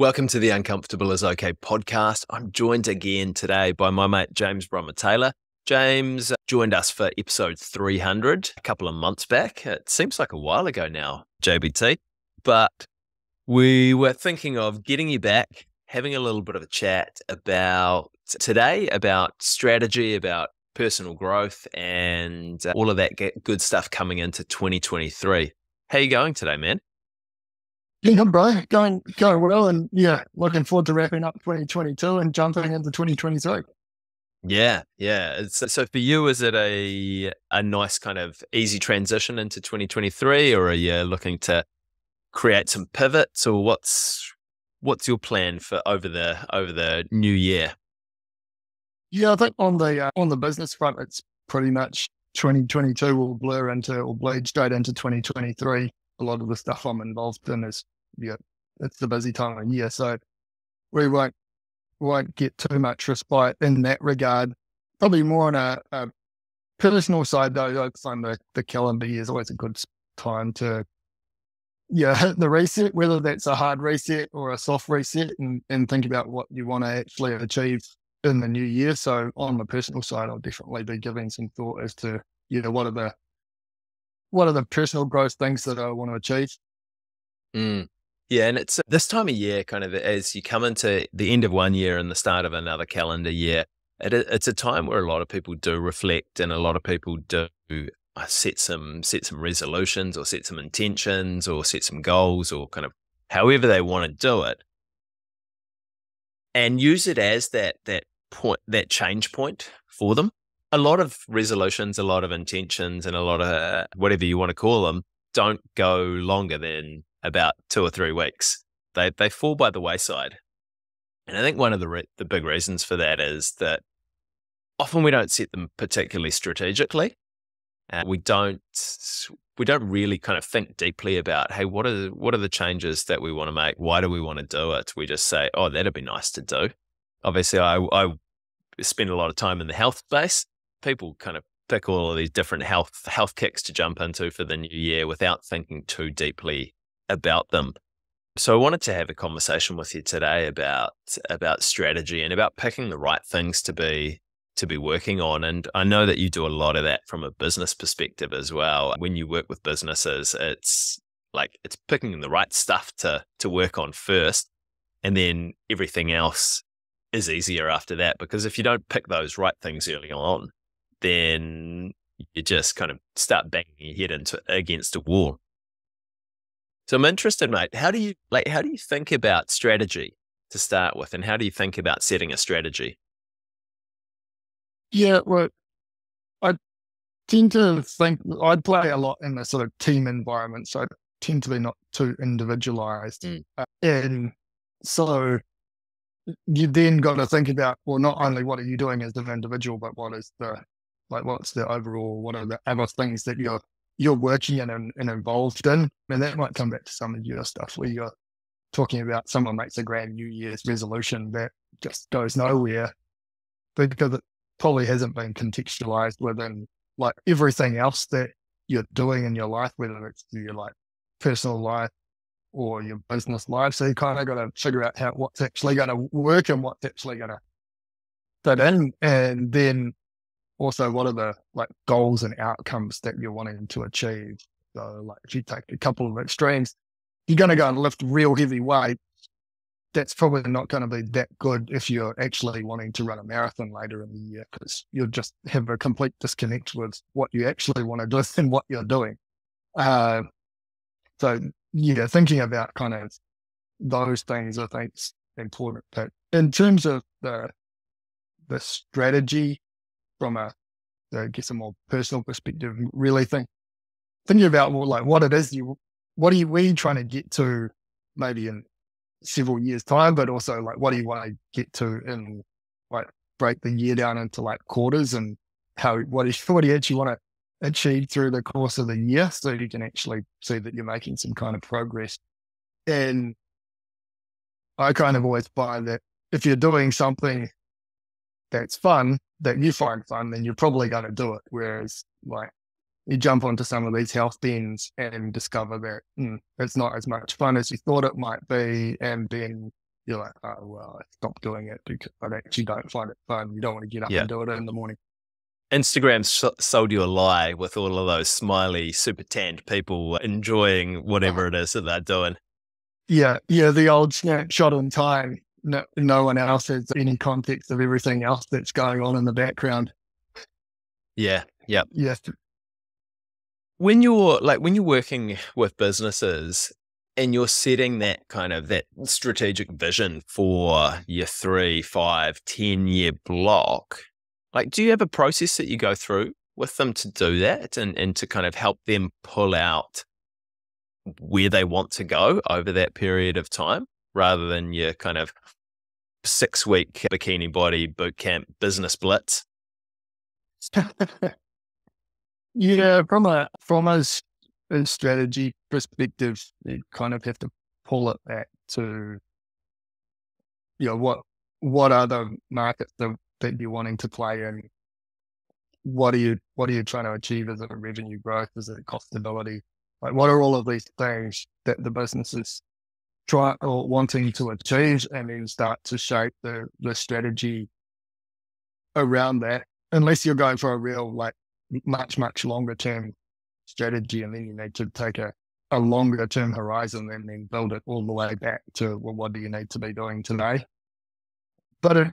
Welcome to the Uncomfortable is Okay podcast. I'm joined again today by my mate James Brummer Taylor. James joined us for episode 300 a couple of months back. It seems like a while ago now, JBT, but we were thinking of getting you back, having a little bit of a chat about today, about strategy, about personal growth, and uh, all of that good stuff coming into 2023. How you going today, man? Yeah, bro, going going well, and yeah, looking forward to wrapping up 2022 and jumping into 2023. Yeah, yeah. It's, so for you, is it a a nice kind of easy transition into 2023, or are you looking to create some pivots, or what's what's your plan for over the over the new year? Yeah, I think on the uh, on the business front, it's pretty much 2022 will blur into or bleed straight into 2023 a lot of the stuff I'm involved in is yeah, it's the busy time of year. So we won't won't get too much respite in that regard. Probably more on a, a personal side though, I'd find the, the calendar year is always a good time to yeah, hit the reset, whether that's a hard reset or a soft reset and, and think about what you want to actually achieve in the new year. So on the personal side, I'll definitely be giving some thought as to, you know, what are the what are the personal growth things that I want to achieve? Mm. Yeah, and it's this time of year, kind of as you come into the end of one year and the start of another calendar year. It, it's a time where a lot of people do reflect, and a lot of people do uh, set some set some resolutions, or set some intentions, or set some goals, or kind of however they want to do it, and use it as that that point, that change point for them a lot of resolutions, a lot of intentions, and a lot of whatever you want to call them don't go longer than about two or three weeks. They they fall by the wayside, and I think one of the re- the big reasons for that is that often we don't set them particularly strategically. Uh, we don't we don't really kind of think deeply about hey what are what are the changes that we want to make? Why do we want to do it? We just say oh that'd be nice to do. Obviously, I I spend a lot of time in the health space, people kind of pick all of these different health health kicks to jump into for the new year without thinking too deeply about them. So I wanted to have a conversation with you today about about strategy and about picking the right things to be to be working on. And I know that you do a lot of that from a business perspective as well. When you work with businesses, it's like it's picking the right stuff to to work on first, and then everything else is easier after that. Because if you don't pick those right things early on, then you just kind of start banging your head into against a wall. So I'm interested, mate. How do you like? How do you think about strategy to start with, and how do you think about setting a strategy? Yeah, well, I tend to think I play a lot in the sort of team environment, so I tend to be not too individualized, mm. uh, and so you then got to think about well, not only what are you doing as an individual, but what is the like, what's the overall, what are the other things that you're you're working in and, and involved in? And that might come back to some of your stuff where you're talking about someone makes a grand New Year's resolution that just goes nowhere because it probably hasn't been contextualized within like everything else that you're doing in your life, whether it's your like personal life or your business life. So you kind of got to figure out how what's actually going to work and what's actually going to fit in, and then also what are the like goals and outcomes that you're wanting to achieve. So like if you take a couple of extremes, you're going to go and lift real heavy weight. That's probably not going to be that good if you're actually wanting to run a marathon later in the year because you'll just have a complete disconnect with what you actually want to do and what you're doing. Uh, so yeah, thinking about kind of those things, I think is important. But in terms of the the strategy from a, I guess, a more personal perspective, really think thinking about more like what it is you, what are you, where are you trying to get to, maybe in several years' time, but also like what do you want to get to in like break the year down into like quarters and how what is what do you actually want to achieve through the course of the year, so you can actually see that you're making some kind of progress. And I kind of always buy that if you're doing something that's fun, that you find fun, then you're probably going to do it. Whereas, like, you jump onto some of these health bends and discover that mm, it's not as much fun as you thought it might be. And then you're like, oh well, I stopped doing it because I actually don't find it fun. You don't want to get up yeah. and do it in the morning. Instagram sold you a lie with all of those smiley, super tanned people enjoying whatever it is that they're doing. Yeah, yeah, the old snapshot in time. No, no one else has any context of everything else that's going on in the background. Yeah, yeah, yes. When you're like when you're working with businesses and you're setting that kind of that strategic vision for your three, five, ten year block, like, do you have a process that you go through with them to do that and, and to kind of help them pull out where they want to go over that period of time rather than your kind of six week bikini body boot camp business blitz? yeah, from a from a, strategy perspective, you kind of have to pull it back to you know what what are the markets that that you're wanting to play in? What are you what are you trying to achieve? Is it revenue growth? Is it cost stability? Like what are all of these things that the businesses try or wanting to achieve and then start to shape the, the strategy around that. Unless you're going for a real like much, much longer term strategy and then you need to take a, a longer term horizon and then build it all the way back to well, what do you need to be doing today? But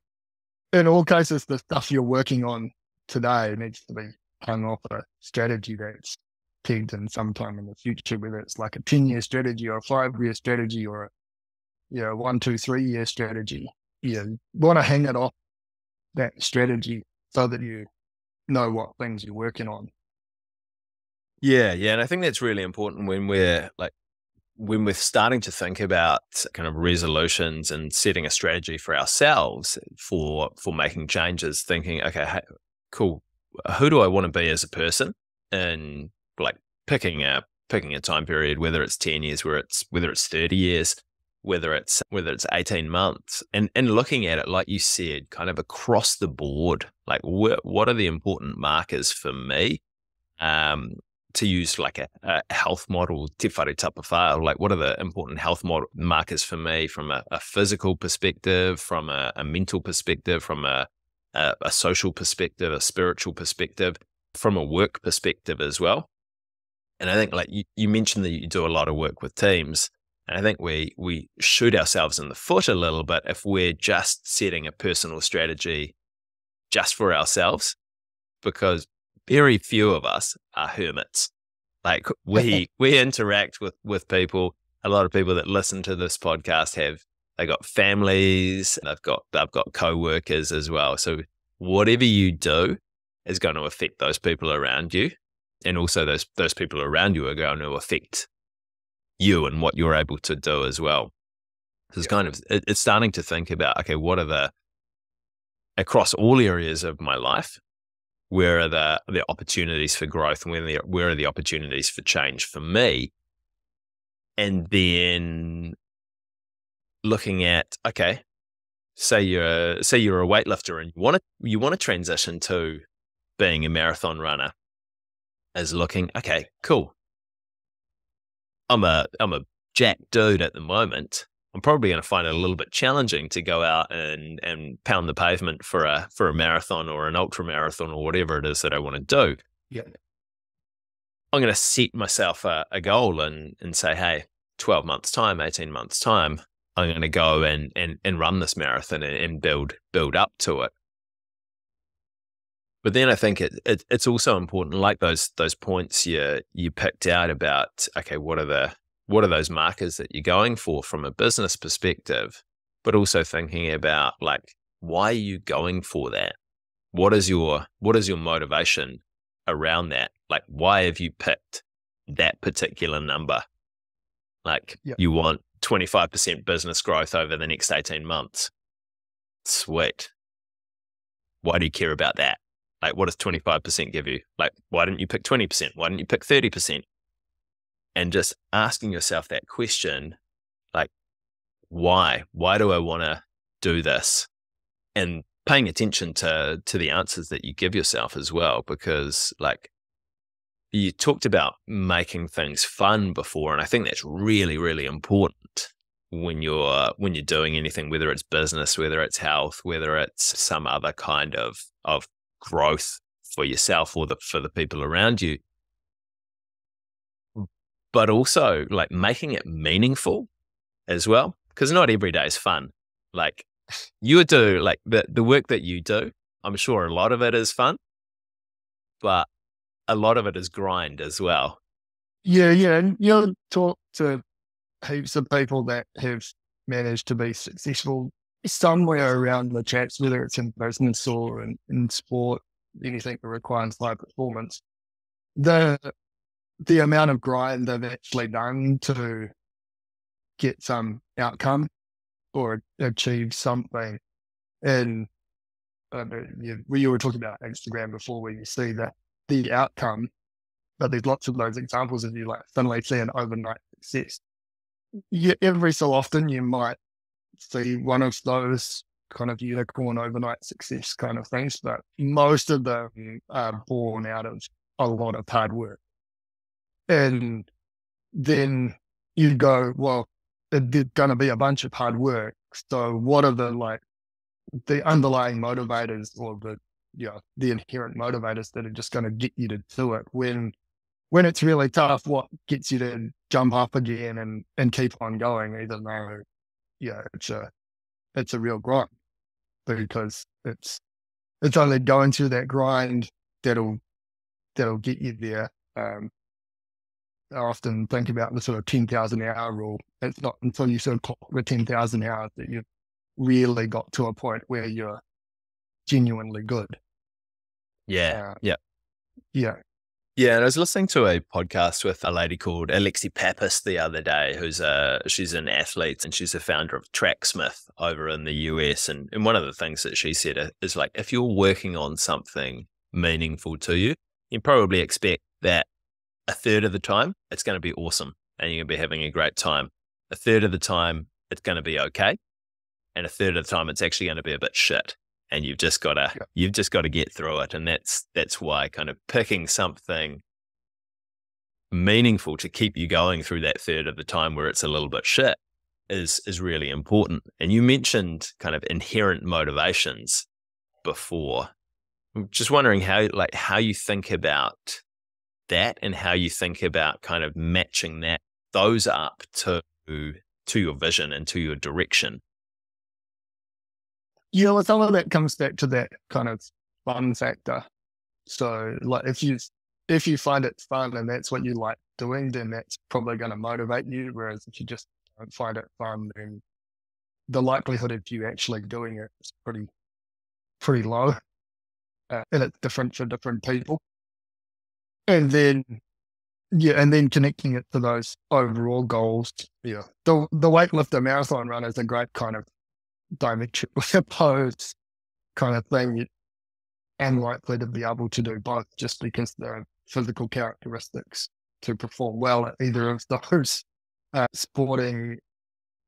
in all cases, the stuff you're working on today needs to be hung off a strategy that's in sometime in the future, whether it's like a 10 year strategy or a five year strategy or a you know, one, two, three year strategy. You want to hang it off that strategy so that you know what things you're working on. Yeah, yeah. And I think that's really important when we're like when we're starting to think about kind of resolutions and setting a strategy for ourselves for for making changes, thinking, okay, cool, who do I want to be as a person, and like picking a picking a time period, whether it's ten years, where it's whether it's thirty years, whether it's whether it's eighteen months, and and looking at it like you said, kind of across the board, like wh- what are the important markers for me, um, to use like a, a health model, te whare tapa whā, like what are the important health model markers for me from a, a physical perspective, from a, a mental perspective, from a, a social perspective, a spiritual perspective, from a work perspective as well. And I think like you, you mentioned that you do a lot of work with teams. And I think we we shoot ourselves in the foot a little bit if we're just setting a personal strategy just for ourselves, because very few of us are hermits. Like we we interact with with people. A lot of people that listen to this podcast have they got families, they've got they've got co-workers as well. So whatever you do is going to affect those people around you. And also those those people around you are going to affect you and what you're able to do as well. So it's yeah. kind of it, it's starting to think about okay, what are the across all areas of my life, where are the the opportunities for growth and where the, where are the opportunities for change for me and then looking at okay say you're say you're a weightlifter and you want to you want to transition to being a marathon runner as looking okay cool i'm a i'm a jack dude at the moment I'm probably going to find it a little bit challenging to go out and and pound the pavement for a for a marathon or an ultra marathon or whatever it is that I want to do. Yeah. I'm going to set myself a, a goal and and say, hey, 12 months time, 18 months time, I'm going to go and and and run this marathon and, and build build up to it. But then I think it, it it's also important, like those those points you you picked out about, okay, what are the what are those markers that you're going for from a business perspective, but also thinking about like, why are you going for that? What is your, what is your motivation around that? Like, why have you picked that particular number? Like yep. you want 25% business growth over the next 18 months. Sweet. Why do you care about that? Like, what does 25% give you? Like, why didn't you pick 20%? Why didn't you pick 30%? and just asking yourself that question like why why do i want to do this and paying attention to to the answers that you give yourself as well because like you talked about making things fun before and i think that's really really important when you're when you're doing anything, whether it's business, whether it's health, whether it's some other kind of of growth for yourself or the, for the people around you. But also like making it meaningful as well, because not every day is fun. Like you do like the the work that you do. I'm sure a lot of it is fun, but a lot of it is grind as well. Yeah, yeah. And you'll talk to heaps of people that have managed to be successful somewhere around the chats, whether it's in business or in, in sport, anything that requires high performance. The the amount of grind they've actually done to get some outcome or achieve something. And uh, you, you were talking about Instagram before, where you see that the outcome, but there's lots of those examples of you like suddenly see an overnight success. You, every so often, you might see one of those kind of unicorn overnight success kind of things, but most of them are born out of a lot of hard work. And then you go, well, there's going to be a bunch of hard work. So what are the like the underlying motivators or the you know, the inherent motivators that are just going to get you to do it when when it's really tough what gets you to jump up again and and keep on going even though yeah it's a it's a real grind because it's it's only going through that grind that'll that'll get you there um I often think about the sort of 10,000 hour rule. It's not until you sort of clock the 10,000 hours that you've really got to a point where you're genuinely good. Yeah. Uh, yeah. Yeah. Yeah, and I was listening to a podcast with a lady called Alexi Pappas the other day, who's a she's an athlete and she's a founder of Tracksmith over in the US. And, and one of the things that she said is like, if you're working on something meaningful to you, you probably expect that a third of the time it's going to be awesome and you're going to be having a great time. A third of the time it's going to be okay, and a third of the time it's actually going to be a bit shit and you've just got to yeah. you've just got to get through it and that's that's why kind of picking something meaningful to keep you going through that third of the time where it's a little bit shit is is really important. And you mentioned kind of inherent motivations before. I'm just wondering how like how you think about that and how you think about kind of matching that those up to to your vision and to your direction you know, some of that comes back to that kind of fun factor. So, like, if you if you find it fun and that's what you like doing, then that's probably going to motivate you. Whereas if you just don't find it fun, then the likelihood of you actually doing it is pretty pretty low, uh, and it's different for different people. And then, yeah, and then connecting it to those overall goals. Yeah, the the weightlifter marathon run is a great kind of diametrically opposed kind of thing, and likely to be able to do both just because there are physical characteristics to perform well at either of those uh, sporting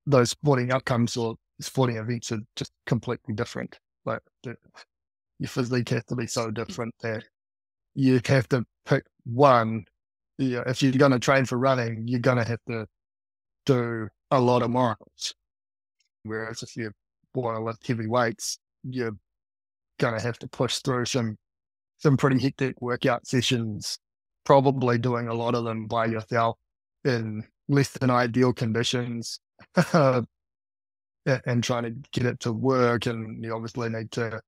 those sporting outcomes or sporting events are just completely different. Like the, your physique has to be so different that you have to pick one. You know, if you're going to train for running, you're going to have to do a lot of miles. Whereas if you want to lift heavy weights, you're going to have to push through some some pretty hectic workout sessions, probably doing a lot of them by yourself in less than ideal conditions and trying to get it to work. And you obviously need to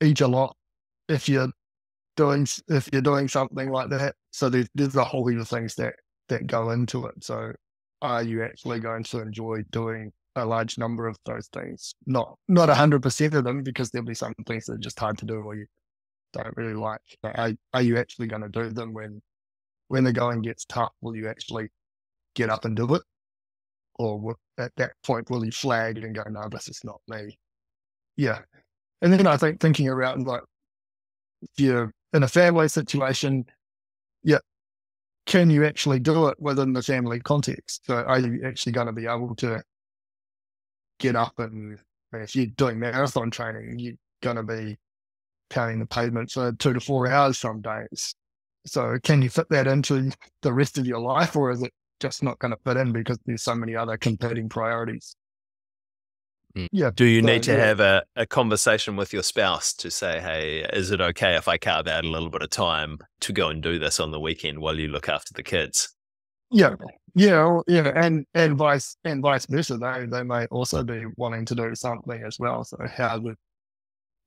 eat a lot if you're doing if you're doing something like that. So there's, there's a whole heap of things that that go into it. So are you actually going to enjoy doing a large number of those things. Not not hundred percent of them because there'll be some things that are just hard to do or you don't really like. Are, are you actually going to do them when when the going gets tough? Will you actually get up and do it, or will, at that point will you flag and go, "No, this is not me"? Yeah, and then I think thinking around like if you're in a family situation, yeah, can you actually do it within the family context? So are you actually going to be able to get up and if you're doing marathon training, you're going to be pounding the pavement for two to four hours some days. So can you fit that into the rest of your life or is it just not going to fit in because there's so many other competing priorities. Mm. Yeah. Do you so, need to yeah. have a, a conversation with your spouse to say, hey, is it okay if I carve out a little bit of time to go and do this on the weekend while you look after the kids? Yeah. Yeah, yeah, and and vice and vice versa. They they may also be wanting to do something as well. So how's it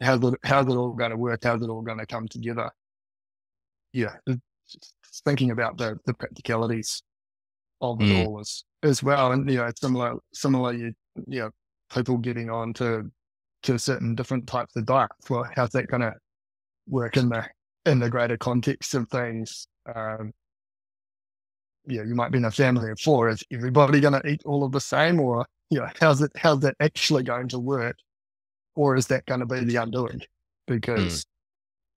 how's it how's it all going to work? How's it all going to come together? Yeah, thinking about the the practicalities of it mm. all as as well, and you know, similar similar you you know people getting on to to certain different types of diets. Well, how's that going to work in the in the greater context of things? Um, yeah, you might be in a family of four. Is everybody going to eat all of the same, or you know, how's it how's that actually going to work, or is that going to be the undoing? Because mm.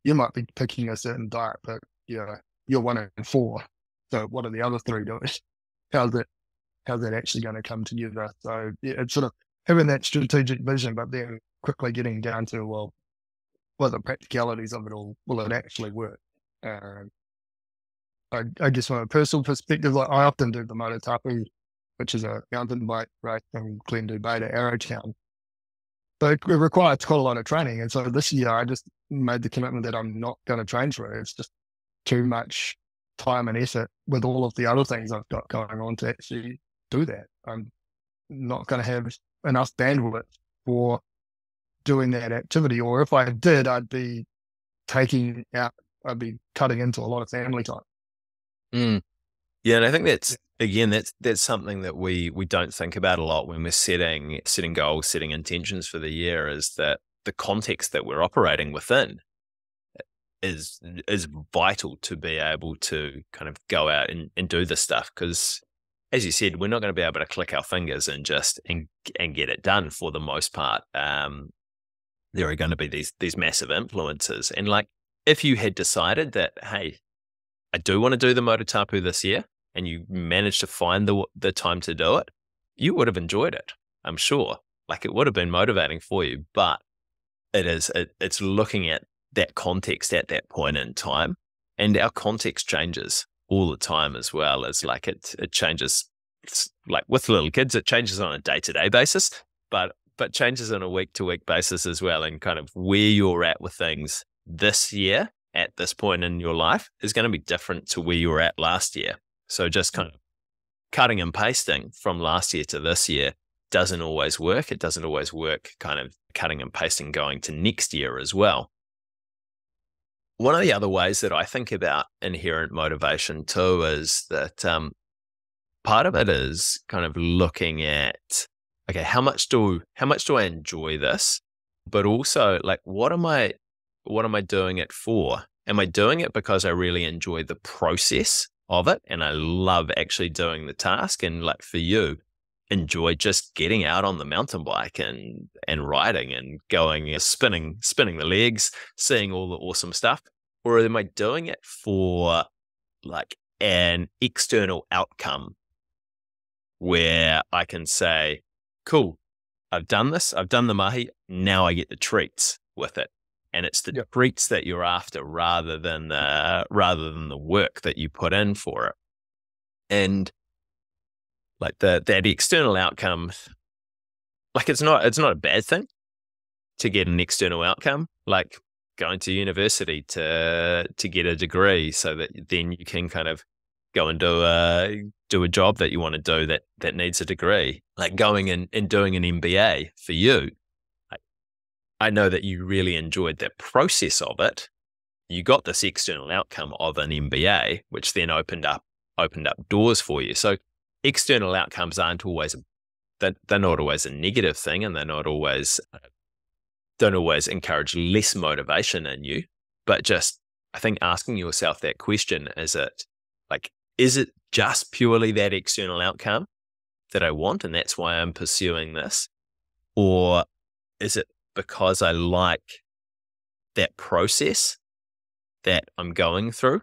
you might be picking a certain diet, but you know, you're one in four. So what are the other three doing? How's it how's that actually going to come together? So yeah, it's sort of having that strategic vision, but then quickly getting down to well, what are the practicalities of it all? Will it actually work? Um, I, I guess from a personal perspective, like I often do the Motatapu, which is a mountain bike race from Glendhu Bay to Arrowtown. But it requires quite a lot of training. And so this year I just made the commitment that I'm not going to train for it. It's just too much time and effort with all of the other things I've got going on to actually do that. I'm not going to have enough bandwidth for doing that activity. Or if I did, I'd be taking out, I'd be cutting into a lot of family time. Mm. Yeah, and I think that's again that's that's something that we we don't think about a lot when we're setting setting goals, setting intentions for the year. Is that the context that we're operating within is is vital to be able to kind of go out and, and do this stuff because as you said, we're not going to be able to click our fingers and just and, and get it done for the most part. Um, there are going to be these these massive influences, and like if you had decided that, hey, I do want to do the Motatapu this year, and you managed to find the the time to do it, you would have enjoyed it. I'm sure. Like it would have been motivating for you, but it is it, it's looking at that context at that point in time, and our context changes all the time as well as like it it changes it's like with little kids it changes on a day-to-day basis but but changes on a week-to-week basis as well and kind of where you're at with things this year at this point in your life is going to be different to where you were at last year. So just kind of cutting and pasting from last year to this year doesn't always work. It doesn't always work kind of cutting and pasting going to next year as well. One of the other ways that I think about inherent motivation too is that um, part of it is kind of looking at okay, how much do how much do I enjoy this, but also like what am I what am I doing it for? Am I doing it because I really enjoy the process of it and I love actually doing the task? And like for you, enjoy just getting out on the mountain bike and and riding and going uh, spinning spinning the legs, seeing all the awesome stuff? or am I doing it for like an external outcome where I can say, cool, I've done this, I've done the mahi, now I get the treats with it. And it's the yep. treats that you're after rather than the uh, rather than the work that you put in for it. And like the that external outcome, like it's not it's not a bad thing to get an external outcome. Like going to university to to get a degree so that then you can kind of go and do a do a job that you want to do that that needs a degree like going and, and doing an mba for you I know that you really enjoyed the process of it you got this external outcome of an mba which then opened up opened up doors for you so external outcomes aren't always they're, they're not always a negative thing and they're not always don't always encourage less motivation in you, but just I think asking yourself that question is it like, is it just purely that external outcome that I want? And that's why I'm pursuing this? Or is it because I like that process that I'm going through?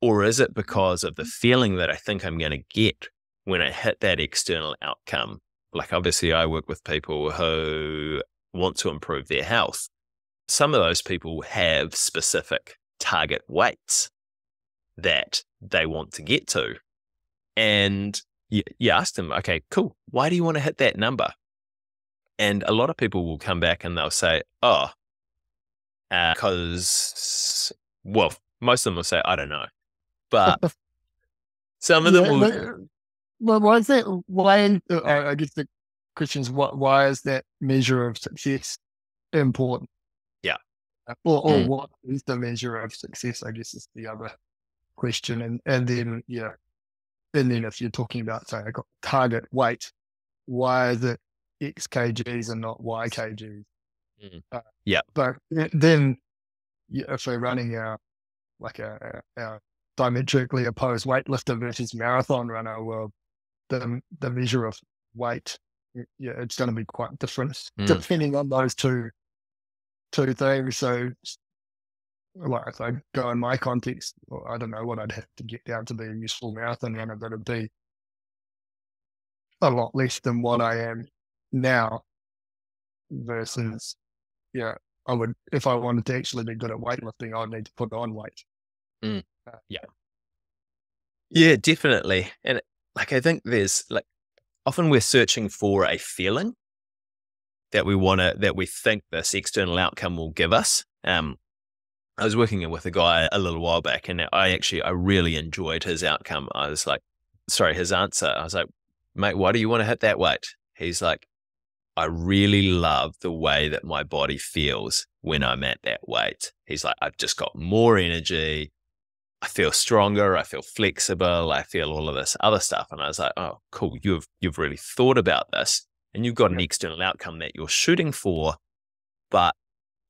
Or is it because of the mm-hmm. feeling that I think I'm going to get when I hit that external outcome like obviously I work with people who want to improve their health. Some of those people have specific target weights that they want to get to. And you, you asked them, okay, cool. Why do you want to hit that number? And a lot of people will come back and they'll say, oh, because, uh, well, most of them will say, I don't know. But some of them yeah, will. But, why is that? Why, uh, I guess the question is, what, why is that measure of success important? Yeah. Or, or mm. what is the measure of success? I guess is the other question. And, and then, yeah. And then if you're talking about, say, I got target weight, why is it X kgs and not Y kgs? Mm. Uh, yeah. But then if we're running our, like a, our diametrically opposed weightlifter versus marathon runner, well, the, the measure of weight, yeah, it's going to be quite different mm. depending on those two, two things. So like if I go in my context, well, I don't know what I'd have to get down to be a useful marathon runner, it'd be a lot less than what I am now versus, yeah, I would, if I wanted to actually be good at weightlifting, I'd need to put on weight. Mm. Uh, yeah. Yeah, definitely. And like, I think there's like, often we're searching for a feeling that we want to, that we think this external outcome will give us. Um, I was working with a guy a little while back and I actually, I really enjoyed his outcome. I was like, sorry, his answer. I was like, mate, why do you want to hit that weight? He's like, I really love the way that my body feels when I'm at that weight. He's like, I've just got more energy. I feel stronger. I feel flexible. I feel all of this other stuff. And I was like, oh, cool. You've, you've really thought about this and you've got an external outcome that you're shooting for, but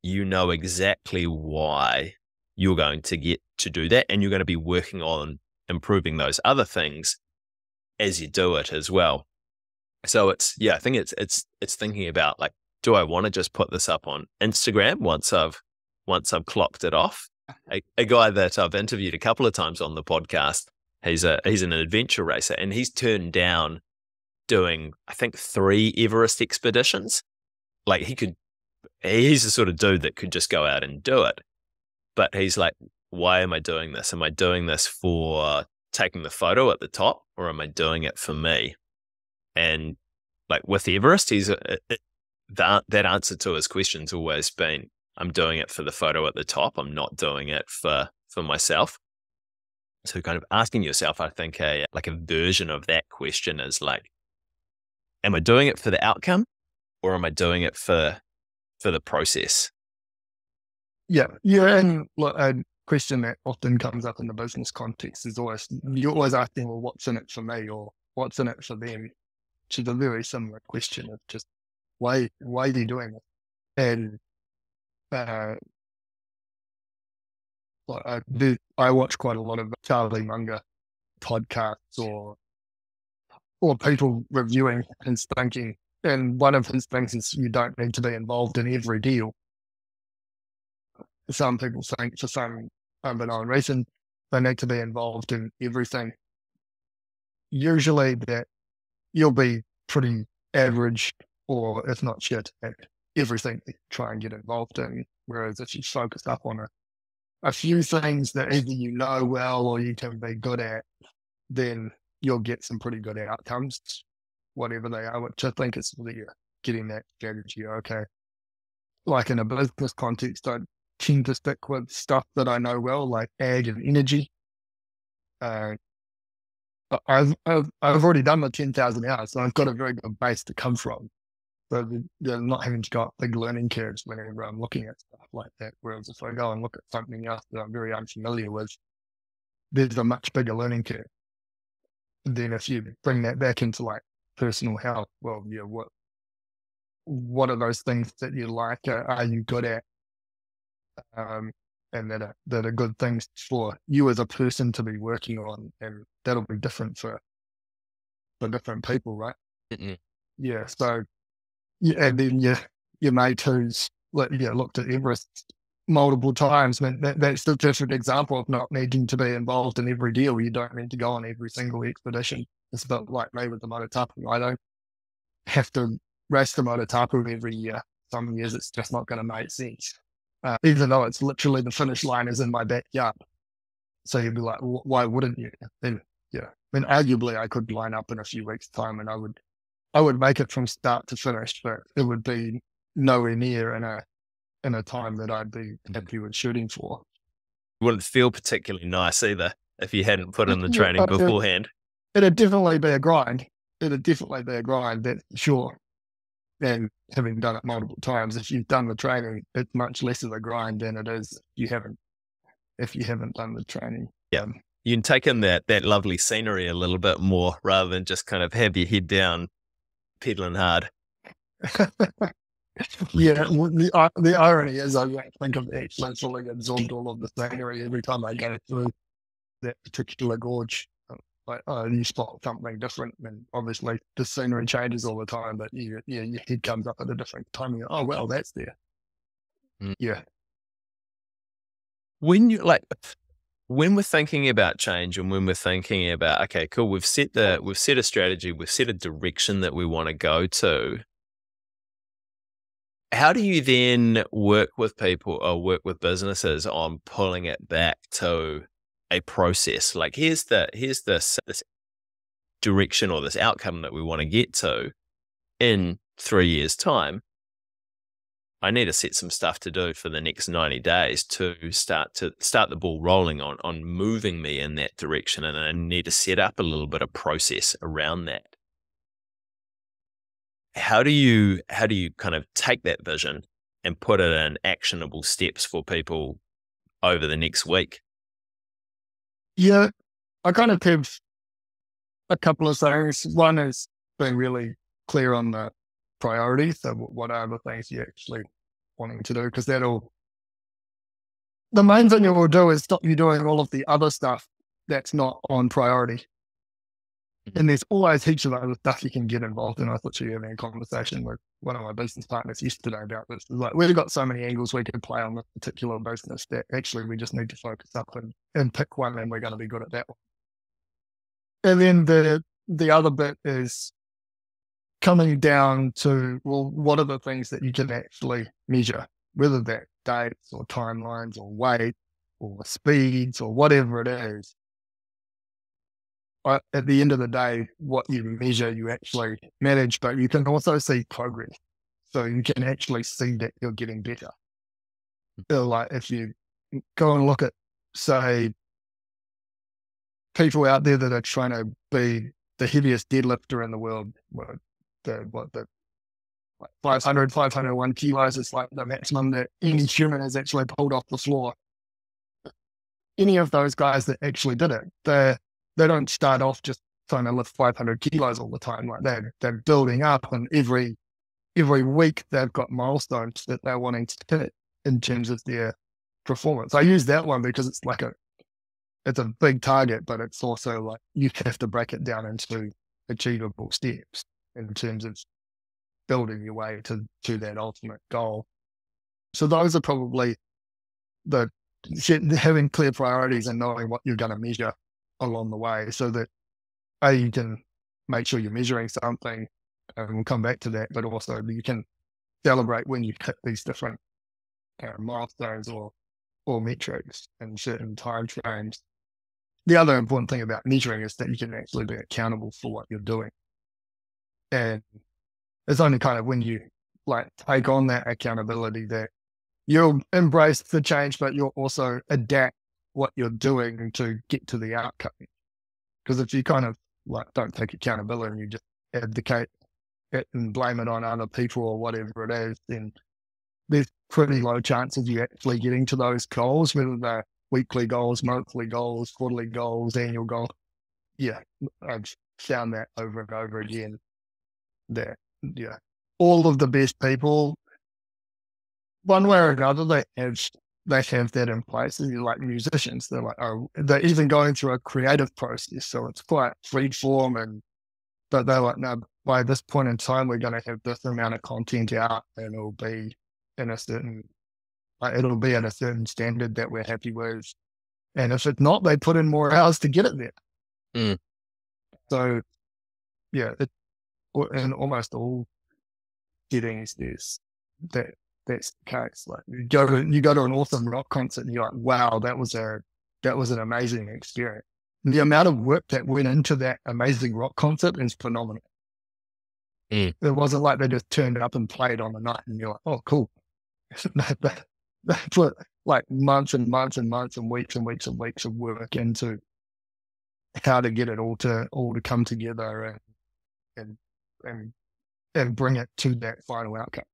you know exactly why you're going to get to do that. And you're going to be working on improving those other things as you do it as well. So it's yeah, I think it's it's it's thinking about like, do I want to just put this up on Instagram once I've once I've clocked it off? A, a guy that I've interviewed a couple of times on the podcast, he's a he's an adventure racer and he's turned down doing I think three Everest expeditions. Like he could he's the sort of dude that could just go out and do it. But he's like, why am I doing this? Am I doing this for taking the photo at the top or am I doing it for me? And like with Everest, he's uh, uh, that that answer to his question's always been, I'm doing it for the photo at the top. I'm not doing it for for myself. So kind of asking yourself, I think a like a version of that question is like, am I doing it for the outcome or am I doing it for for the process? Yeah. Yeah. And look, a question that often comes up in the business context is always you're always asking, well, what's in it for me or what's in it for them? To the very similar question of just why why are they doing it? And uh, I, do, I watch quite a lot of Charlie Munger podcasts or or people reviewing his thinking. And one of his things is you don't need to be involved in every deal. Some people think for some unknown reason they need to be involved in everything. Usually that you'll be pretty average or if not shit at everything you try and get involved in. Whereas if you focus up on a, a few things that either you know well or you can be good at, then you'll get some pretty good outcomes, whatever they are, which I think is the getting that strategy. Okay. Like in a business context, I tend to stick with stuff that I know well, like ag and energy. Uh, I've, I've, I've already done my 10,000 hours, so I've got a very good base to come from. So they're not having to go up big learning curves whenever I'm looking at stuff like that. Whereas if I go and look at something else that I'm very unfamiliar with, there's a much bigger learning curve. And then if you bring that back into like personal health, well, yeah, what what are those things that you like? Are, are you good at? Um, and that are that are good things for you as a person to be working on, and that'll be different for for different people, right? mm Yeah. So, yeah, and then your your mate who's yeah looked at Everest multiple times. I mean, that, that's the perfect example of not needing to be involved in every deal. You don't need to go on every single expedition. It's a bit like me with the Motatapu. I don't have to race the Motatapu every year. Some years it's just not going to make sense uh, even though it's literally the finish line is in my backyard. So you'd be like, why wouldn't you? Then, yeah, I mean, arguably, I could line up in a few weeks' time, and I would, I would make it from start to finish, but it would be nowhere near in a, in a time that I'd be happy with shooting for. It wouldn't feel particularly nice either if you hadn't put in the training beforehand. It'd definitely be a grind. It'd definitely be a grind. That's sure. And having done it multiple times, if you've done the training, it's much less of a grind than it is if you haven't if you haven't done the training. Yeah. Um, you can take in that that lovely scenery a little bit more rather than just kind of have your head down pedaling hard. yeah, the, uh, the irony is I think of actually fully absorbed all of the scenery every time I go through that particular gorge. Like, oh, you spot something different, and obviously the scenery changes all the time. But you, yeah, your head comes up at a different time. And oh, well, that's there. Mm. Yeah, when you like when we're thinking about change and when we're thinking about okay cool we've set the we've set a strategy we've set a direction that we want to go to how do you then work with people or work with businesses on pulling it back to a process like here's the here's this this direction or this outcome that we want to get to in three years time I need to set some stuff to do for the next 90 days to start to start the ball rolling on on moving me in that direction and I need to set up a little bit of process around that. How do you how do you kind of take that vision and put it in actionable steps for people over the next week? Yeah, I kind of have a couple of things. One is being really clear on the priorities. So what are the things you're actually wanting to do? Because that'll the main thing it will do is stop you doing all of the other stuff that's not on priority. Mm-hmm. And there's always heaps of other stuff you can get involved in. I thought you were having a conversation with one of my business partners yesterday about this. Like we've got so many angles we could play on this particular business that actually we just need to focus up and, and pick one and we're going to be good at that one. And then the the other bit is coming down to, well, what are the things that you can actually measure, whether that dates or timelines or weight or speeds or whatever it is. But at the end of the day, what you measure, you actually manage, but you can also see progress. So you can actually see that you're getting better. So like if you go and look at, say, people out there that are trying to be the heaviest deadlifter in the world, well, the what the 500, 501 kilos is like the maximum that any human has actually pulled off the floor. Any of those guys that actually did it, they they don't start off just trying to lift 500 kilos all the time. Like they're they're building up, and every every week they've got milestones that they're wanting to hit in terms of their performance. I use that one because it's like a it's a big target, but it's also like you have to break it down into achievable steps in terms of building your way to, to that ultimate goal. So those are probably the having clear priorities and knowing what you're going to measure along the way so that A, you can make sure you're measuring something and we'll come back to that, but also you can celebrate when you hit these different uh, milestones or or metrics in certain time frames. The other important thing about measuring is that you can actually be accountable for what you're doing. And it's only kind of when you like take on that accountability that you'll embrace the change, but you'll also adapt what you're doing to get to the outcome. Because if you kind of like don't take accountability and you just abdicate it and blame it on other people or whatever it is, then there's pretty low chance of you actually getting to those goals, whether they're weekly goals, monthly goals, quarterly goals, annual goals. Yeah, I've found that over and over again that yeah, all of the best people, one way or another, they have they have that in place. And you're like musicians, they're like, oh, they're even going through a creative process, so it's quite free form. And but they're like, no, by this point in time, we're going to have this amount of content out, and it'll be in a certain, like, it'll be at a certain standard that we're happy with. And if it's not, they put in more hours to get it there. Mm. So, yeah, it, in almost all settings, there's that that's the case. Like you go to you go to an awesome rock concert and you're like, wow, that was a that was an amazing experience. the amount of work that went into that amazing rock concert is phenomenal. Mm. It wasn't like they just turned it up and played on the night and you're like, oh, cool. they, they put like months and months and months and weeks and weeks and weeks of work into how to get it all to all to come together and and and and bring it to that final outcome.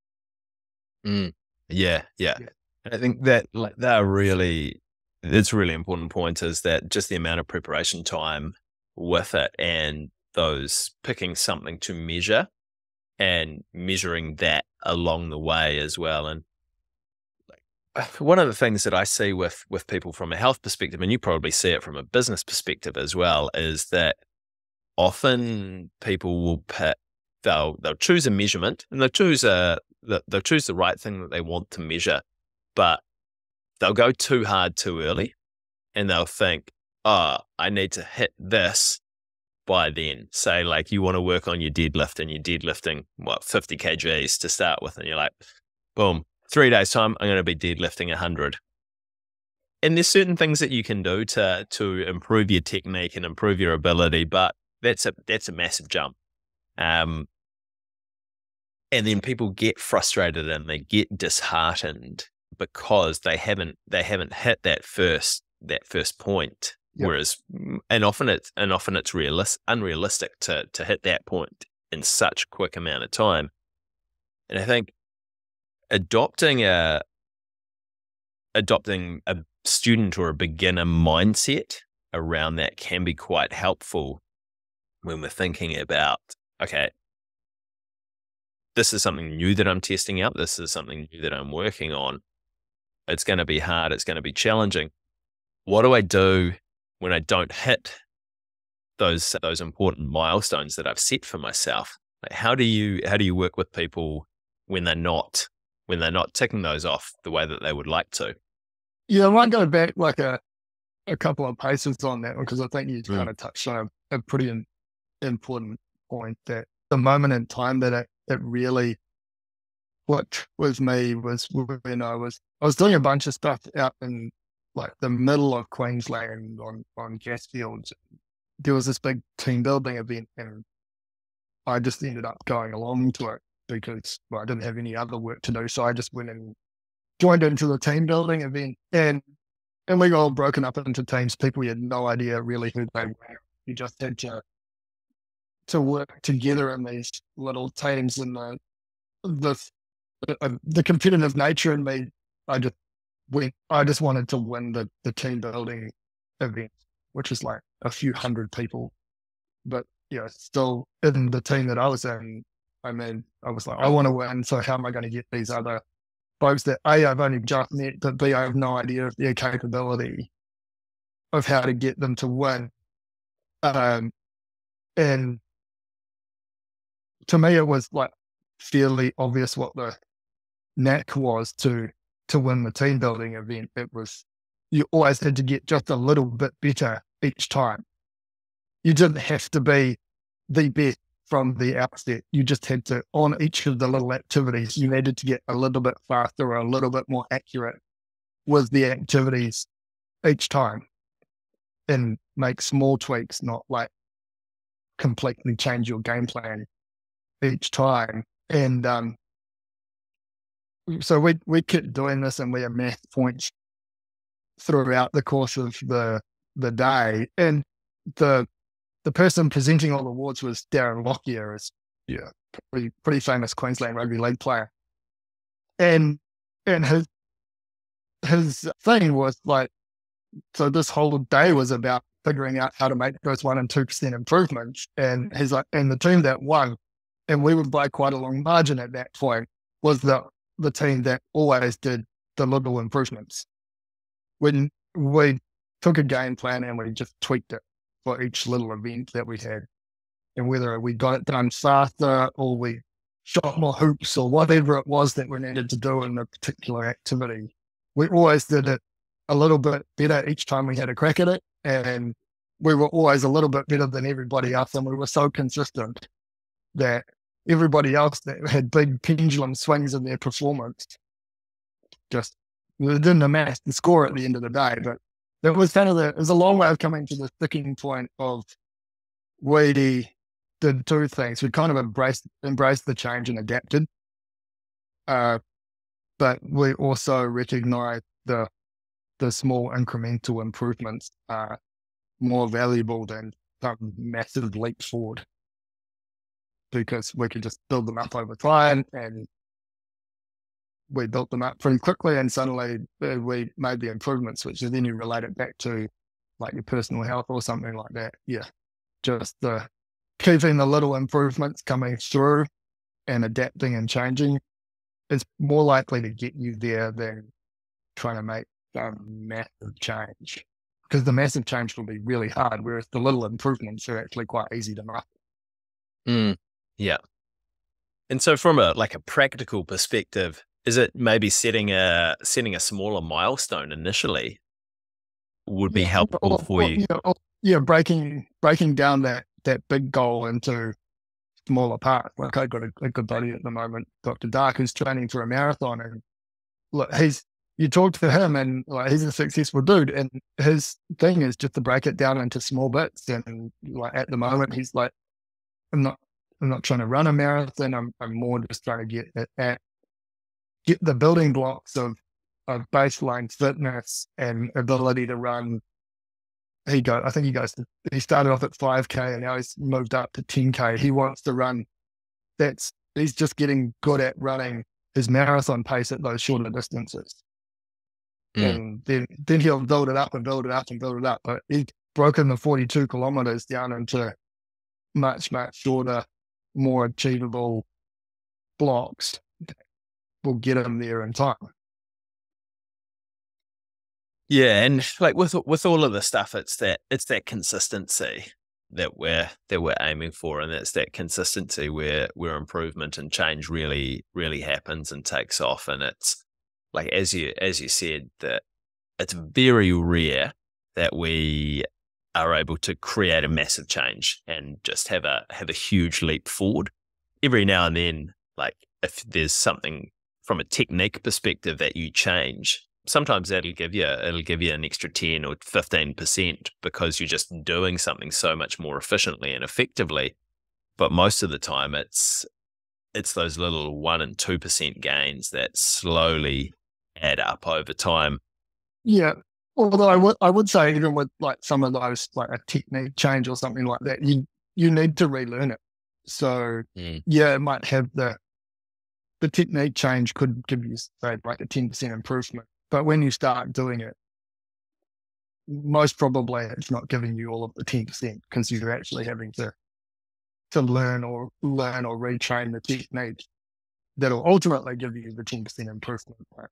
Mm. Yeah, yeah, Yeah. I think that like that really it's really important point is that just the amount of preparation time with it and those picking something to measure and measuring that along the way as well. And one of the things that I see with with people from a health perspective, and you probably see it from a business perspective as well, is that often people will pick they'll they'll choose a measurement and they'll choose a they'll they'll choose the right thing that they want to measure, but they'll go too hard too early and they'll think, oh, I need to hit this by then. Say, like, you want to work on your deadlift and you're deadlifting, what, 50 kgs to start with. And you're like, boom, three days' time, I'm going to be deadlifting 100. And there's certain things that you can do to to improve your technique and improve your ability, but that's a that's a massive jump. Um, and then people get frustrated and they get disheartened because they haven't they haven't hit that first that first point. Yep. Whereas, mm, and often it's and often it's realis- unrealistic to to hit that point in such a quick amount of time. And I think adopting a adopting a student or a beginner mindset around that can be quite helpful when we're thinking about okay this is something new that I'm testing out this is something new that I'm working on. It's going to be hard it's going to be challenging. What do I do when I don't hit those those important milestones that I've set for myself? Like how do you how do you work with people when they're not when they're not ticking those off the way that they would like to? Yeah, I might go back like a a couple of paces on that one because I think you Mm. kind of touched on a, a pretty im- important point that the moment in time that it, it really what was me was when I was I was doing a bunch of stuff out in like the middle of Queensland on on gas fields. There was this big team building event and I just ended up going along to it because well, I didn't have any other work to do. So I just went and joined into the team building event and and we got all broken up into teams. People you had no idea really who they were. You just had to to work together in these little teams and the the the, the competitive nature in me. I just went. I just wanted to win the the team building event, which is like a few hundred people, but yeah, still in the team that I was in. I mean, I was like, I want to win. So how am I going to get these other folks that A, I've only just met, but B, I have no idea of their capability of how to get them to win. Um, and to me, it was like fairly obvious what the knack was to to win the team building event. It was you always had to get just a little bit better each time. You didn't have to be the best from the outset. You just had to, on each of the little activities, you needed to get a little bit faster or a little bit more accurate with the activities each time and make small tweaks, not like completely change your game plan each time. And um, so we, we kept doing this and we amassed points throughout the course of the the day. And the the person presenting all the awards was Darren Lockyer, is yeah, pretty pretty famous Queensland rugby league player. And and his his thing was like so this whole day was about figuring out how to make those one and two percent improvements. And he's like and the team that won, and we were by quite a long margin at that point, was the the team that always did the little improvements. When we took a game plan and we just tweaked it for each little event that we had. And whether we got it done faster or we shot more hoops or whatever it was that we needed to do in a particular activity, we always did it a little bit better each time we had a crack at it. And we were always a little bit better than everybody else. And we were so consistent that everybody else that had big pendulum swings in their performance just it didn't amass the score at the end of the day, but there was kind of the, it was a long way of coming to the sticking point of we did two things. We kind of embraced, embraced the change and adapted. Uh, but we also recognize the, the small incremental improvements are more valuable than some massive leap forward because we could just build them up over time and we built them up pretty quickly and suddenly uh, we made the improvements, which is then you relate it back to like your personal health or something like that. Yeah. Just the keeping the little improvements coming through and adapting and changing is more likely to get you there than trying to make a massive change. Because the massive change will be really hard, whereas the little improvements are actually quite easy to make. Mm, yeah. And so from a like a practical perspective, is it maybe setting a setting a smaller milestone initially would be yeah, helpful or, for you? Yeah, or, yeah, breaking breaking down that that big goal into smaller parts. Like I've got a, a good buddy at the moment, Dr. Dark, who's training for a marathon, and look, he's you talk to him and like he's a successful dude and his thing is just to break it down into small bits and like at the moment he's like i'm not i'm not trying to run a marathon i'm, I'm more just trying to get at, at get the building blocks of of baseline fitness and ability to run. He go, I think he goes. He started off at 5k and now he's moved up to 10k. He wants to run. That's he's just getting good at running his marathon pace at those shorter distances. Mm. And then then he'll build it up and build it up and build it up. But he's broken the 42 kilometers down into much much shorter, more achievable blocks will get them there in time. Yeah, and like with with all of the stuff, it's that it's that consistency that we're that we're aiming for, and it's that consistency where where improvement and change really really happens and takes off. And it's like as you as you said that it's very rare that we are able to create a massive change and just have a have a huge leap forward. Every now and then, like if there's something from a technique perspective that you change, sometimes that'll give you it'll give you an extra 10 or 15% because you're just doing something so much more efficiently and effectively. But most of the time it's it's those little 1 and 2% gains that slowly add up over time. Yeah. Although I would I would say even with like some of those like a technique change or something like that, you you need to relearn it. So mm. yeah, it might have the the technique change could give you say like a 10% improvement. But when you start doing it, most probably it's not giving you all of the 10% because you're actually having to to learn or learn or retrain the technique that'll ultimately give you the 10% improvement right,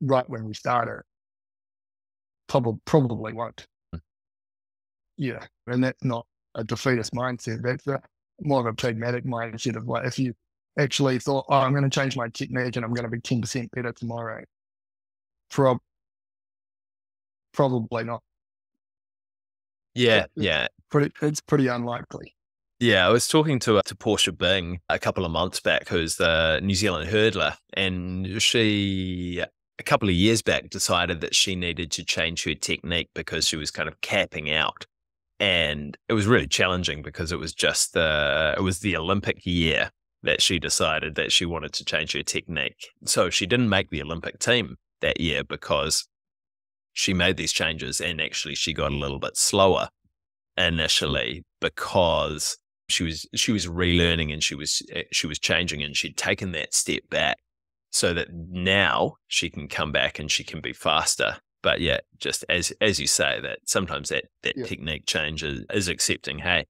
right when we start it. Probably, probably won't. Hmm. Yeah. And that's not a defeatist mindset. That's a, more of a pragmatic mindset of like, if you actually thought, oh, I'm going to change my technique and I'm going to be 10% better tomorrow. Prob- probably not. Yeah, yeah. Pretty, it's pretty unlikely. Yeah, I was talking to uh, to Portia Bing a couple of months back, who's the New Zealand hurdler, and she a couple of years back decided that she needed to change her technique because she was kind of capping out, and it was really challenging because it was just the it was the Olympic year, that she decided that she wanted to change her technique. So she didn't make the Olympic team that year because she made these changes and actually she got a little bit slower initially because she was she was relearning and she was eh, she was changing and she'd taken that step back so that now she can come back and she can be faster but yeah just as as you say that sometimes that that yeah. technique change is, is accepting hey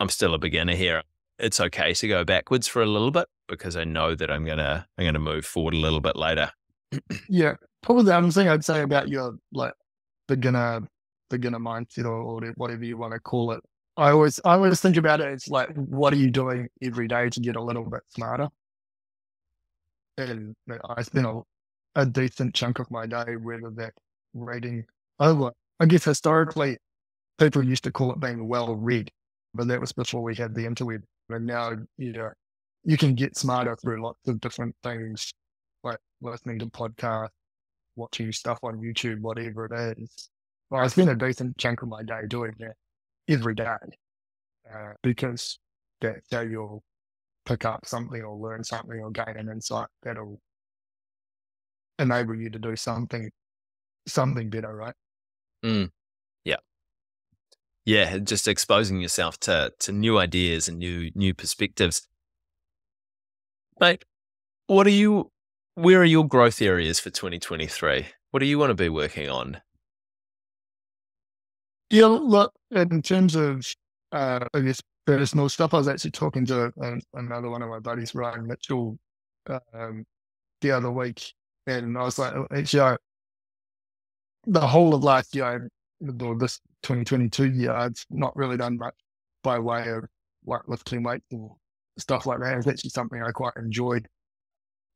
i'm still a beginner here it's okay to go backwards for a little bit because I know that I'm gonna I'm gonna move forward a little bit later. yeah, probably the other thing I'd say about your like beginner beginner mindset or, or whatever you want to call it. I always I always think about it. It's like what are you doing every day to get a little bit smarter? And I spend a, a decent chunk of my day, whether that reading. Oh, I guess historically, people used to call it being well read, but that was before we had the interweb. And now, you know, you can get smarter through lots of different things, like listening to podcasts, watching stuff on YouTube, whatever it is. Well, I spend a decent chunk of my day doing that every day uh, because that's how you'll pick up something or learn something or gain an insight that'll enable you to do something something better, right? Mm. Yeah. Yeah, just exposing yourself to to new ideas and new new perspectives. Mate, what are you where are your growth areas for 2023? What do you want to be working on? Yeah, look, in terms of uh, I guess personal stuff, I was actually talking to uh, another one of my buddies, Ryan Mitchell, um, the other week, and I was like, actually, the whole of last year, or this 2022 year, I've not really done much by way of like lifting weights and stuff like that. It's actually something I quite enjoyed.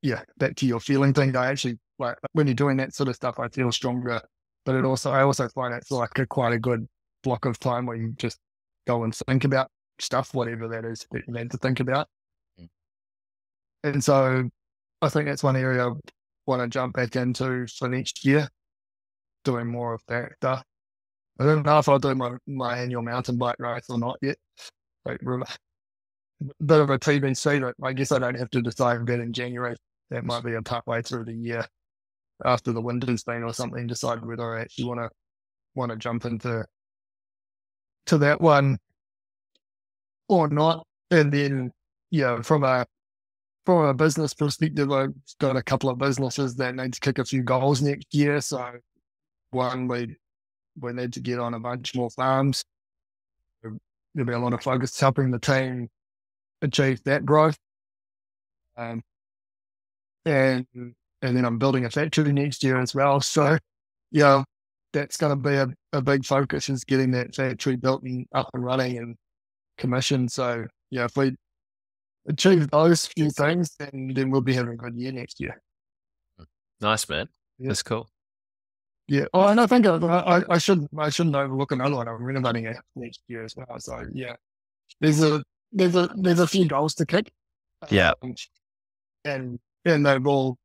Yeah, back to your feeling thing. I actually like when you're doing that sort of stuff, I feel stronger. But it also, I also find it's like a quite a good block of time where you just go and think about stuff, whatever that is that you need to think about. Mm. And so I think that's one area I want to jump back into for next year doing more of that stuff. I don't know if I'll do my, my annual mountain bike race or not yet. Like, bit of a TBC. I guess I don't have to decide that in January. That might be a part way through the year after the winter's been or something. Decide whether I actually want to want to jump into to that one or not. And then, yeah, from a from a business perspective, I've got a couple of businesses that need to kick a few goals next year. So one, we we need to get on a bunch more farms. There'll be a lot of focus helping the team achieve that growth. Um, and and then I'm building a factory next year as well. So, yeah, that's going to be a, a big focus is getting that factory built and up and running and commissioned. So, yeah, if we achieve those few things, then then we'll be having a good year next year. Nice, man. Yeah. That's cool. Yeah. Oh, and I think I, I, I should I shouldn't overlook another one. I'm renovating it next year as well. So yeah, there's a there's a there's a few goals to kick. Yeah. Um, and and they've all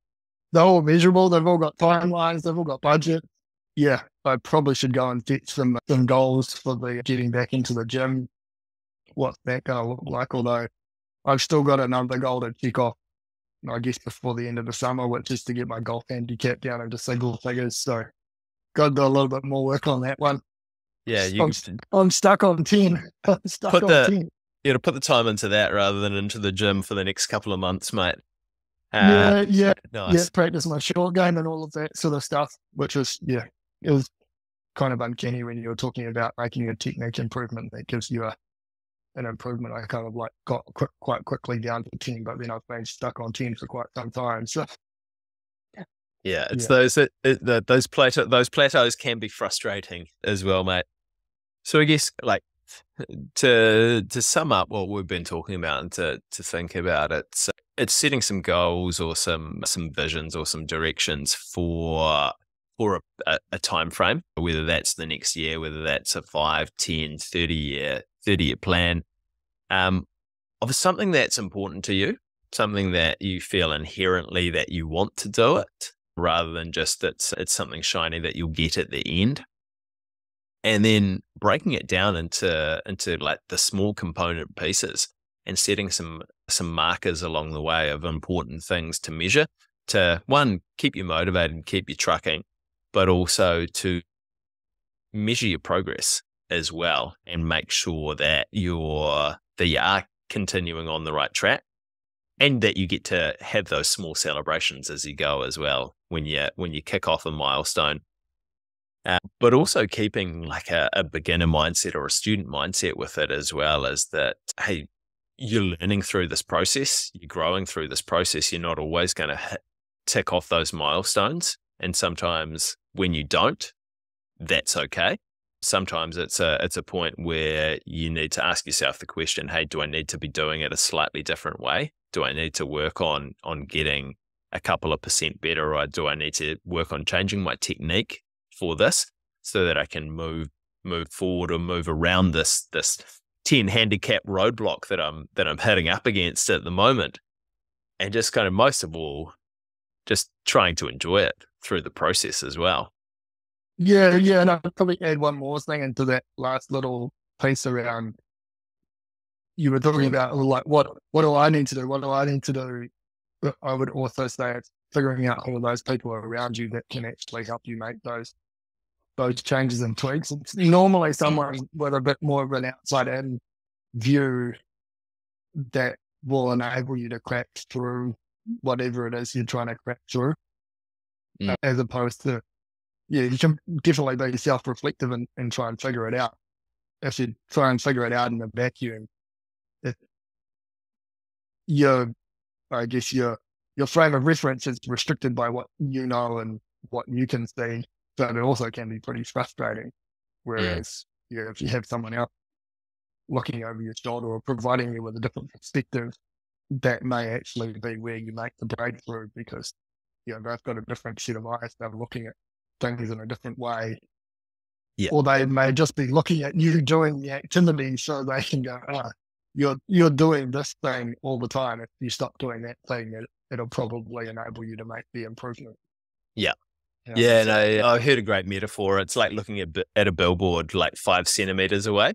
they're all measurable. They've all got timelines. They've all got budget. Yeah, I probably should go and fetch some some goals for the getting back into the gym. What's that going to look like? Although I've still got another goal to kick off I guess before the end of the summer, which is to get my golf handicap down into single figures. So got to do a little bit more work on that one. Yeah, you I'm, I'm stuck on 10. I'm stuck put on the, 10. Yeah, to put the time into that rather than into the gym for the next couple of months, mate. Uh, yeah, yeah, nice. yeah. Practice my short game and all of that sort of stuff, which was yeah, it was kind of uncanny when you were talking about making a technique improvement that gives you a an improvement. I kind of like got quick, quite quickly down to ten, but then I've been stuck on ten for quite some time. So yeah, it's yeah. those it, it, those plateau those plateaus can be frustrating as well, mate. So I guess like to to sum up what we've been talking about and to to think about it, so it's setting some goals or some some visions or some directions for for a, a, time frame, whether that's the next year, whether that's a 5, 10, 30 year 30 year plan, um, of something that's important to you, something that you feel inherently that you want to do it, rather than just it's it's something shiny that you'll get at the end. And then breaking it down into into like the small component pieces and setting some some markers along the way of important things to measure to one keep you motivated, and keep you trucking, but also to measure your progress as well and make sure that you're that you are continuing on the right track and that you get to have those small celebrations as you go as well when you when you kick off a milestone. Uh, but also keeping like a, a, beginner mindset or a student mindset with it as well as that hey you're learning through this process you're growing through this process you're not always going to tick off those milestones and sometimes when you don't that's okay sometimes it's a it's a point where you need to ask yourself the question hey do i need to be doing it a slightly different way do i need to work on on getting a couple of percent better or do i need to work on changing my technique for this so that i can move move forward or move around this this 10 handicap roadblock that i'm that i'm hitting up against at the moment and just kind of most of all just trying to enjoy it through the process as well. Yeah, yeah, and I'll probably add one more thing into that last little piece around you were talking about like what what do I need to do? What do I need to do? But I would also say it's figuring out who those people around you that can actually help you make those those changes and tweaks. It's normally someone with a bit more of an outside in view that will enable you to crack through whatever it is you're trying to crack through, mm. as opposed to, yeah, you can definitely be self reflective and, and try and figure it out. If you try and figure it out in a vacuum, it, your, I guess your, your frame of reference is restricted by what you know and what you can see, but it also can be pretty frustrating. Whereas, yeah, if you have someone else looking over your shoulder or providing you with a different perspective, that may actually be where you make the breakthrough because you know they've got a different set of eyes. They're looking at things in a different way. Yeah. Or they may just be looking at you doing the activity so they can go, ah, you're you're doing this thing all the time. If you stop doing that thing, it, it'll probably enable you to make the improvement. Yeah. Yeah, yeah no, I heard a great metaphor. It's like looking at at a billboard like five centimeters away,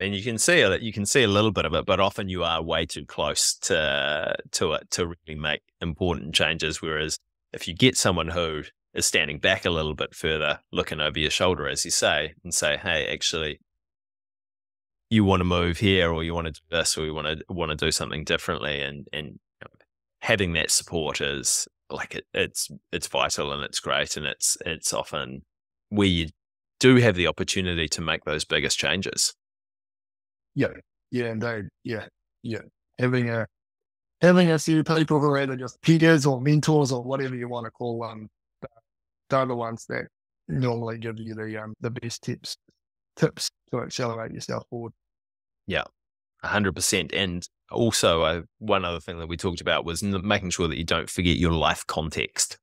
and you can see it. You can see a little bit of it, but often you are way too close to to it to really make important changes. Whereas if you get someone who is standing back a little bit further, looking over your shoulder, as you say, and say, "Hey, actually, you want to move here, or you want to do this, or you want to want to do something differently," and and having that support is like it, it's it's vital and it's great, and it's it's often where you do have the opportunity to make those biggest changes. Yeah, yeah, indeed. Yeah, yeah. Having a having a few people who are either just peers or mentors or whatever you want to call them, they're the ones that normally give you the um, the best tips tips to accelerate yourself forward. Yeah, hundred percent. And also, uh, one other thing that we talked about was making sure that you don't forget your life context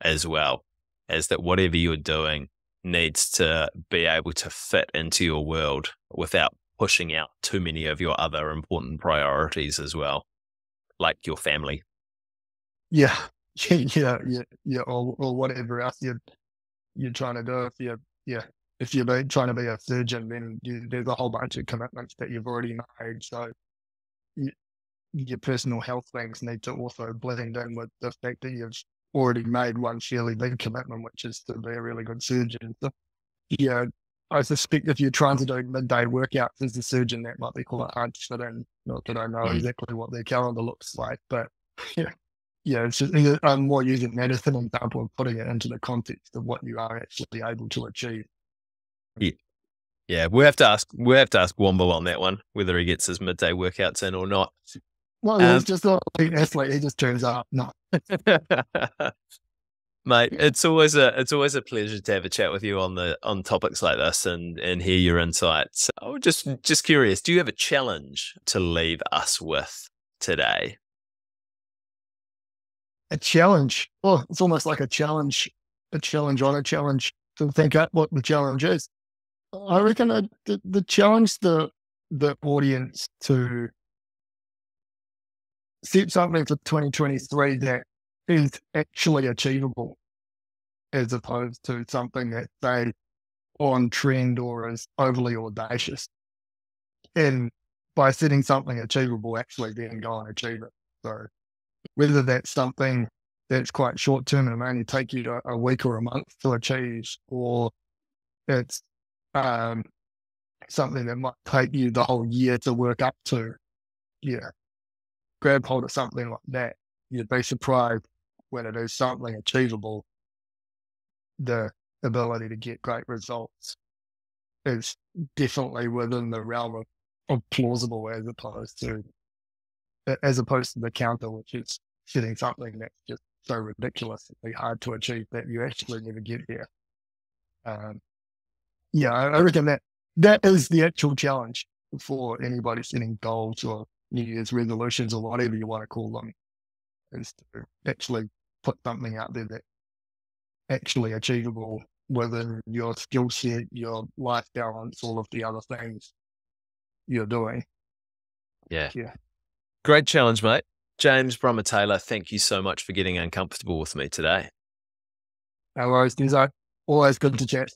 as well, as that whatever you're doing needs to be able to fit into your world without pushing out too many of your other important priorities as well, like your family. Yeah, yeah, yeah, yeah, or, or whatever else you're you're trying to do. If you're yeah, if you're trying to be a surgeon, then you, there's a whole bunch of commitments that you've already made. So you, your personal health things need to also blend in with the fact that you've already made one fairly big commitment, which is to be a really good surgeon. So, yeah, I suspect if you're trying to do midday workouts as a surgeon, that might be quite hard to fit in. Not that I know mm. exactly what their calendar looks like, but yeah, yeah, it's just, I'm more using that as an example of putting it into the context of what you are actually able to achieve. Yeah. Yeah, we have to ask. We have to ask Womble on that one whether he gets his midday workouts in or not. Well, um, he's just not an athlete. He just turns up. No, mate. It's always a it's always a pleasure to have a chat with you on the on topics like this and and hear your insights. I was just just curious. Do you have a challenge to leave us with today? A challenge. Oh, it's almost like a challenge. A challenge on a challenge to think out what the challenge is. I reckon the the challenge the the audience to set something for 2023 that is actually achievable as opposed to something that they on trend or is overly audacious. And by setting something achievable, actually then go and achieve it. So whether that's something that's quite short term and may only take you to a week or a month to achieve, or it's um, something that might take you the whole year to work up to, yeah, grab hold of something like that. You'd be surprised when it is something achievable, the ability to get great results is definitely within the realm of, of plausible as opposed to as opposed to the counter, which is setting something that's just so ridiculously hard to achieve that you actually never get there. Um, yeah, I reckon that that is the actual challenge for anybody setting goals or New Year's resolutions or whatever you want to call them, is to actually put something out there that actually achievable within your skill set, your life balance, all of the other things you're doing. Yeah. Yeah. Great challenge, mate. James Brummer Taylor, thank you so much for getting uncomfortable with me today. No worries. Always good to chat.